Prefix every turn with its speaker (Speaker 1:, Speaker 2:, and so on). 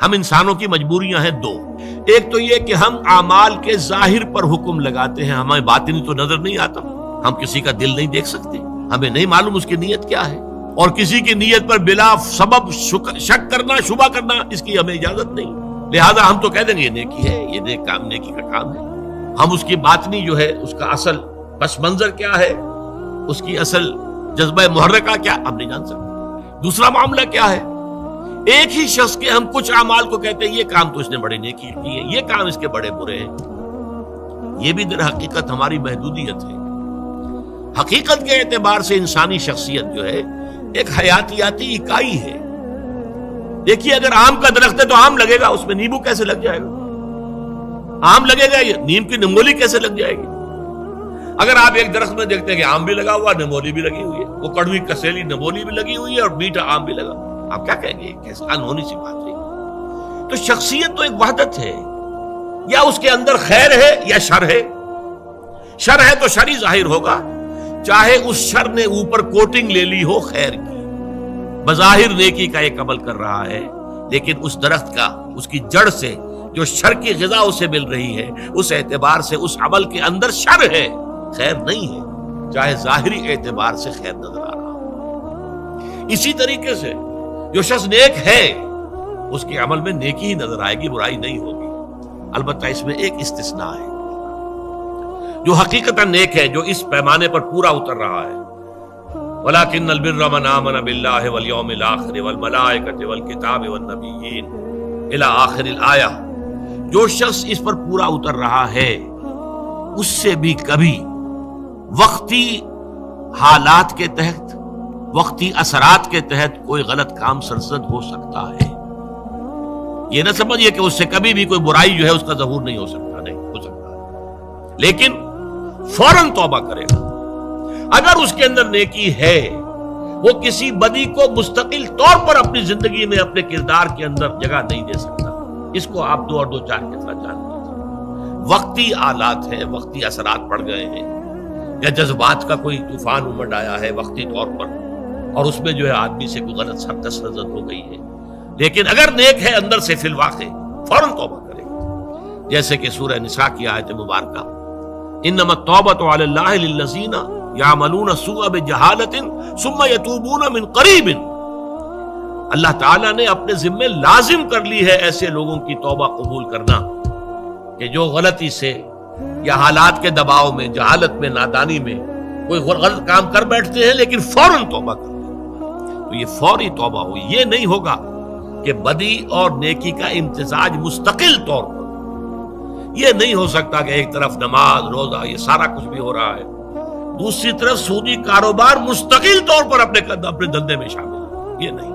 Speaker 1: हम इंसानों की मजबूरियाँ हैं दो। एक तो ये कि हम आमाल के ज़ाहिर पर हुक्म लगाते हैं। हमें बातिनी तो नज़र नहीं आता। हम किसी का दिल नहीं देख सकते। हमें नहीं मालूम उसकी नीयत क्या है। और किसी की नीयत पर बिला सबब शक करना, शुबा करना, इसकी हमें इजाज़त नहीं। लिहाजा हम तो कह देंगे, ये नेकी है, ये नेक काम, नेकी का काम है। हम उसकी बातनी जो है, उसका असल पस मंजर क्या है? उसकी असल जज्बा मुहर्रका क्या? हम नहीं जान सकते। दूसरा मामला क्या है? एक ही शख्स के हम कुछ अमाल को कहते हैं, ये काम तो इसने बड़े नेकी किए ये काम इसके बड़े बुरे हैं। ये भी दर हकीकत हमारी महदूदियत है। हकीकत के एतबार से इंसानी शख्सियत जो है, एक हयातियाती इकाई है। देखिए, अगर आम का दरख्त है तो आम लगेगा, उसमें नींबू कैसे लग जाएगा? आम लगेगा नीम की नमोली कैसे लग जाएगी? अगर आप एक दरख्त में देखते हैं कि आम भी लगा हुआ, नमोली भी लगी हुई है, वो कड़वी कसेली नमोली भी लगी हुई है और मीठा आम भी लगा आप क्या कहेंगे कैसे अनहोनी सी बात है तो शख्सियत तो एक वहदत है। या उसके अंदर खैर है या शर है। शर है तो शर ही ज़ाहिर होगा। चाहे उस शर ने ऊपर कोटिंग ले ली हो खैर की। बजाहिर नेकी का एक अमल कर रहा है। लेकिन उस दरख्त का, उसकी जड़ से, जो शर की गजा उसे मिल रही है, उस एतबार से, उस अमल के अंदर शर है। खैर नहीं है। चाहे जाहिरी एतबार से खैर नज़र आ रहा हो। इसी तरीके से जो शख्स नेक है, उसके अमल में नेकी ही नज़र आएगी, बुराई नहीं होगी। अलबत् इसमें एक इस्तिसना है। जो हकीकत नेक है, जो इस पैमाने पर पूरा उतर रहा है। जो शख्स इस पर पूरा उतर रहा है, उससे भी कभी वक्ती हालात के तहत वक्ती असरात के तहत कोई गलत काम सरसद हो सकता है। यह ना समझिए कि उससे कभी भी कोई बुराई जो है उसका जहूर नहीं हो सकता, नहीं हो सकता। लेकिन फ़ौरन तौबा करेगा। अगर उसके अंदर नेकी है, वो किसी बदी को मुस्तकिल तौर पर अपनी ज़िंदगी में अपने किरदार के अंदर जगह नहीं दे सकता। इसको आप दो और दो चार कितना जान लीजिए। वक्ती आलात है, वक्ती असरात पड़ गए हैं। या जज्बात का कोई तूफ़ान उमड़ आया है वक्ती तौर पर? और उसमें जो है आदमी से कोई गलत सरदस नज़र हो गई है। लेकिन अगर नेक है अंदर से फिल वाक़, फ़ौरन तोबा करेगा। जैसे कि सूर्य निशा की आयत मुबारक। इन नमत तोबत या मलून मिन अल्लाह ताला ने अपने जिम्मे लाजिम कर ली है ऐसे लोगों की तोबा कबूल करना कि जो गलती से या हालात के दबाव में, जहालत में, नादानी में कोई गलत काम कर बैठते हैं, लेकिन फ़ौरन तौबा कर। तो ये फौरी तौबा हो ये नहीं होगा कि बदी और नेकी का इम्तजाज मुस्तकिल तौर पर। यह नहीं हो सकता कि एक तरफ़ नमाज़, रोजा, ये सारा कुछ भी हो रहा है। दूसरी तरफ़ सूदी कारोबार मुस्तकिल तौर पर अपने अपने धंधे में शामिल ये नहीं।